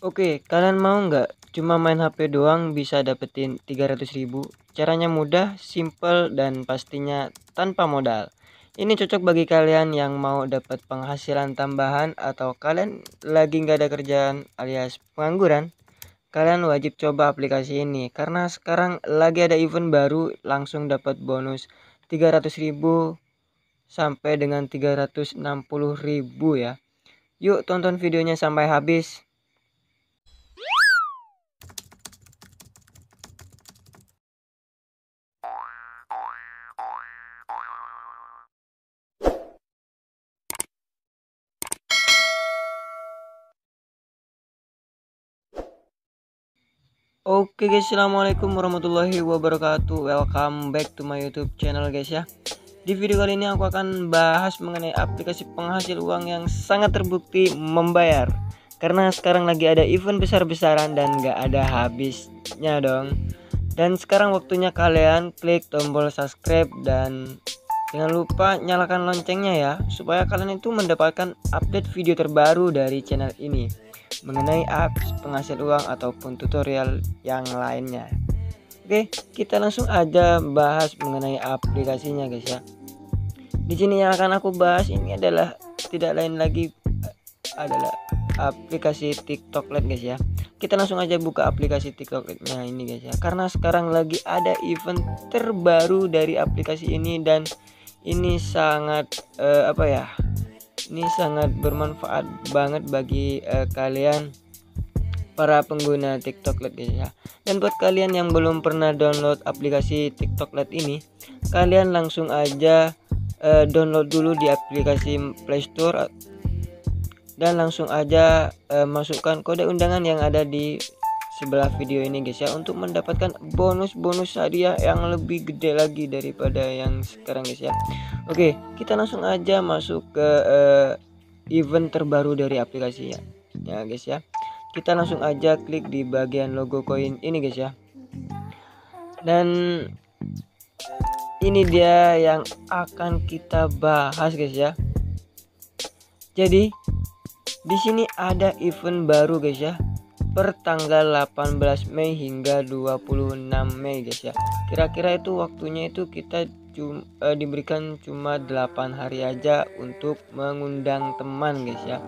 Oke, kalian mau nggak cuma main HP doang bisa dapetin 300 ribu? Caranya mudah, simple, dan pastinya tanpa modal. Ini cocok bagi kalian yang mau dapat penghasilan tambahan atau kalian lagi nggak ada kerjaan alias pengangguran. Kalian wajib coba aplikasi ini karena sekarang lagi ada event baru langsung dapat bonus 300 ribu sampai dengan 360 ribu ya. Yuk tonton videonya sampai habis. Oke guys, assalamualaikum warahmatullahi wabarakatuh. Welcome back to my YouTube channel guys ya. Di video kali ini aku akan bahas mengenai aplikasi penghasil uang yang sangat terbukti membayar. Karena sekarang lagi ada event besar-besaran dan gak ada habisnya dong. Dan sekarang waktunya kalian klik tombol subscribe dan jangan lupa nyalakan loncengnya ya supaya kalian itu mendapatkan update video terbaru dari channel ini mengenai apps penghasil uang ataupun tutorial yang lainnya. Oke, kita langsung aja bahas mengenai aplikasinya guys ya. Di sini yang akan aku bahas ini adalah tidak lain lagi adalah aplikasi TikTok Lite guys ya. Kita langsung aja buka aplikasi TikTok Lite-nya ini guys ya. Karena sekarang lagi ada event terbaru dari aplikasi ini dan ini sangat uh, apa ya? Ini sangat bermanfaat banget bagi uh, kalian para pengguna TikTok Lite ya. Dan buat kalian yang belum pernah download aplikasi TikTok Lite ini, kalian langsung aja uh, download dulu di aplikasi Play Store dan langsung aja uh, masukkan kode undangan yang ada di sebelah video ini guys ya untuk mendapatkan bonus-bonus hadiah yang lebih gede lagi daripada yang sekarang guys ya. Oke kita langsung aja masuk ke uh, event terbaru dari aplikasi ya. Ya guys ya. Kita langsung aja klik di bagian logo koin ini guys ya. Dan ini dia yang akan kita bahas guys ya. Jadi di sini ada event baru guys ya per tanggal 18 Mei hingga 26 Mei guys ya. Kira-kira itu waktunya itu kita cum, uh, diberikan cuma 8 hari aja untuk mengundang teman guys ya.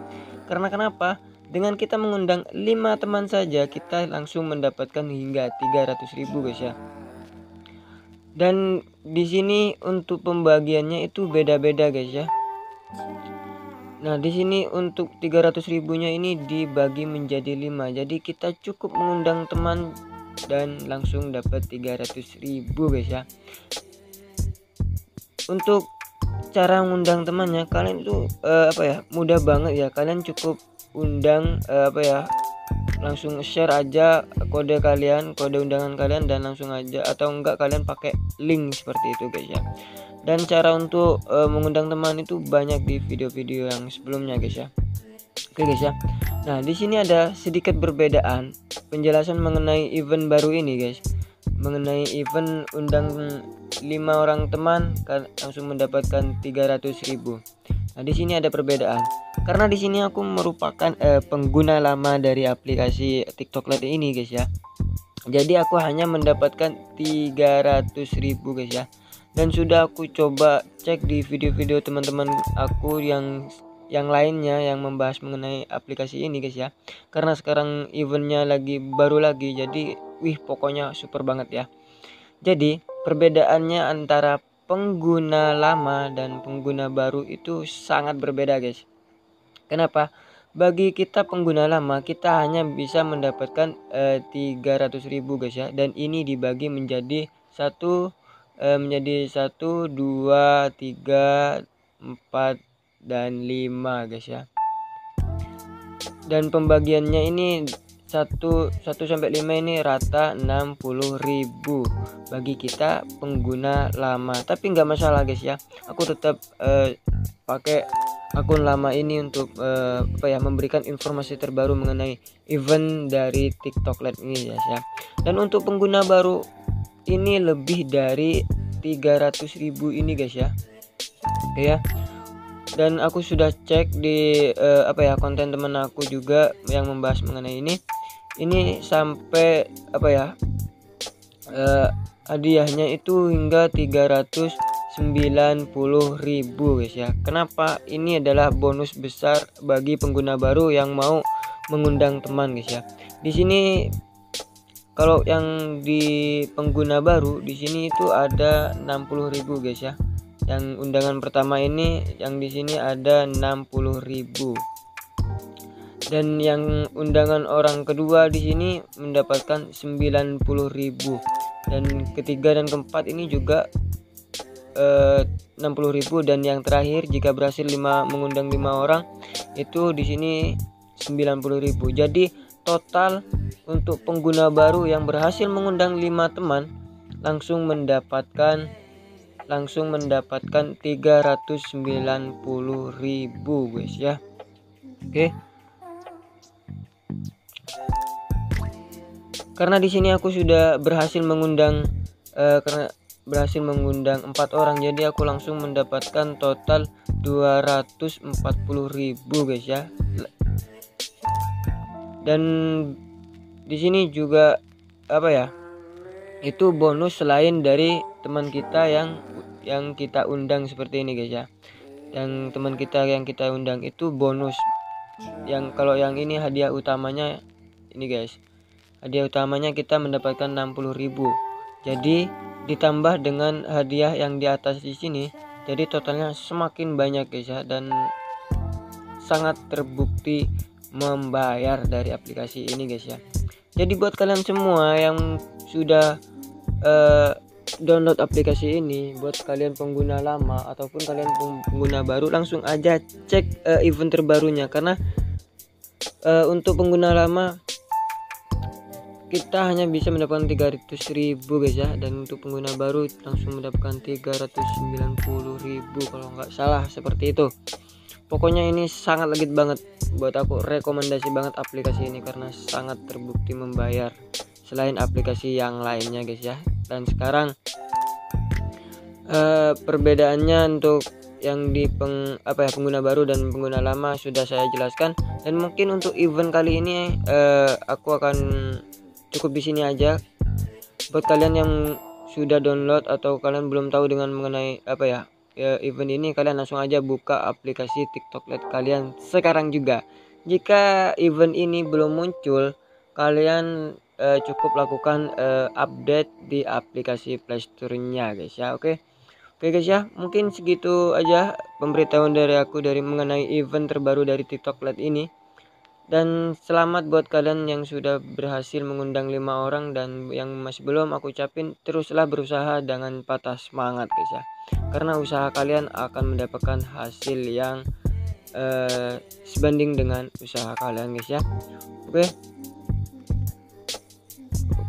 Karena kenapa? Dengan kita mengundang 5 teman saja kita langsung mendapatkan hingga 300.000 guys ya. Dan di sini untuk pembagiannya itu beda-beda guys ya Nah, di sini untuk 300 ribunya ini dibagi menjadi 5. Jadi kita cukup mengundang teman dan langsung dapat 300 ribu guys ya. Untuk cara mengundang temannya kalian itu uh, apa ya? Mudah banget ya. Kalian cukup undang uh, apa ya? Langsung share aja kode kalian, kode undangan kalian dan langsung aja. Atau enggak kalian pakai link seperti itu guys ya. Dan cara untuk uh, mengundang teman itu banyak di video-video yang sebelumnya guys ya. Oke guys ya. Nah di sini ada sedikit perbedaan penjelasan mengenai event baru ini guys. Mengenai event undang 5 orang teman kan langsung mendapatkan 300.000 nah di sini ada perbedaan. Karena di sini aku merupakan uh, pengguna lama dari aplikasi TikTok Lite ini guys ya. Jadi aku hanya mendapatkan 300.000 guys ya. Dan sudah aku coba cek di video-video teman-teman aku yang yang lainnya yang membahas mengenai aplikasi ini guys ya. Karena sekarang eventnya lagi baru lagi jadi wih pokoknya super banget ya. Jadi perbedaannya antara pengguna lama dan pengguna baru itu sangat berbeda guys. Kenapa? Bagi kita pengguna lama kita hanya bisa mendapatkan eh, 300.000 guys ya. Dan ini dibagi menjadi satu e, menjadi satu dua tiga empat dan lima guys ya. Dan pembagiannya ini satu satu sampai lima ini rata 60.000 bagi kita pengguna lama. Tapi nggak masalah guys ya. Aku tetap uh, pakai akun lama ini untuk uh, apa ya memberikan informasi terbaru mengenai event dari TikTok Lite ini guys ya. Dan untuk pengguna baru ini lebih dari 300.000 ini guys ya. Ya. Dan aku sudah cek di uh, apa ya konten teman aku juga yang membahas mengenai ini ini sampai apa ya uh, hadiahnya itu hingga 390.000 guys ya. Kenapa? Ini adalah bonus besar bagi pengguna baru yang mau mengundang teman guys ya. Di sini kalau yang di pengguna baru di sini itu ada 60.000 guys ya. Yang undangan pertama ini yang di sini ada 60.000 dan yang undangan orang kedua di sini mendapatkan 90.000 dan ketiga dan keempat ini juga eh, 60.000 dan yang terakhir jika berhasil lima mengundang lima orang itu di sini 90.000 jadi total untuk pengguna baru yang berhasil mengundang lima teman langsung mendapatkan langsung mendapatkan 390.000 guys ya. Oke karena di sini aku sudah berhasil mengundang uh, karena berhasil mengundang empat orang jadi aku langsung mendapatkan total 240.000 guys ya. Dan di sini juga apa ya itu bonus selain dari teman kita yang yang kita undang seperti ini guys ya. Yang teman kita yang kita undang itu bonus. Yang kalau yang ini hadiah utamanya ini guys hadiah utamanya kita mendapatkan 60.000 jadi ditambah dengan hadiah yang di atas di sini jadi totalnya semakin banyak guys ya dan sangat terbukti membayar dari aplikasi ini guys ya. Jadi buat kalian semua yang sudah uh, download aplikasi ini buat kalian pengguna lama ataupun kalian pengguna baru langsung aja cek uh, event terbarunya. Karena uh, untuk pengguna lama kita hanya bisa mendapatkan 300.000 guys ya. Dan untuk pengguna baru langsung mendapatkan 390.000 kalau nggak salah seperti itu. Pokoknya ini sangat legit banget. Buat aku rekomendasi banget aplikasi ini karena sangat terbukti membayar. Selain aplikasi yang lainnya guys ya. Dan sekarang uh, perbedaannya untuk yang di peng, apa ya pengguna baru dan pengguna lama sudah saya jelaskan. Dan mungkin untuk event kali ini uh, aku akan cukup di sini aja. Buat kalian yang sudah download atau kalian belum tahu dengan mengenai apa ya ya, event ini kalian langsung aja buka aplikasi TikTok Lite kalian sekarang juga. Jika event ini belum muncul kalian uh, cukup lakukan uh, update di aplikasi Playstore-nya guys ya. Oke? Okay? oke okay, guys ya. Mungkin segitu aja pemberitahuan dari aku dari mengenai event terbaru dari TikTok Lite ini dan selamat buat kalian yang sudah berhasil mengundang lima orang dan yang masih belum aku ucapin teruslah berusaha dengan patah semangat guys ya. Karena usaha kalian akan mendapatkan hasil yang uh, sebanding dengan usaha kalian guys ya. Oke? Okay.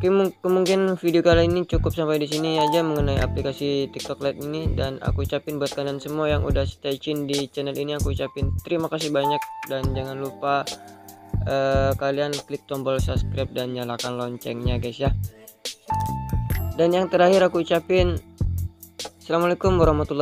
Oke, mungkin video kali ini cukup sampai di sini aja mengenai aplikasi TikTok Lite ini. Dan aku ucapin buat kalian semua yang udah stay tune di channel ini aku ucapin terima kasih banyak. Dan jangan lupa uh, kalian klik tombol subscribe dan nyalakan loncengnya guys ya. Dan yang terakhir aku ucapin Assalamualaikum warahmatullahi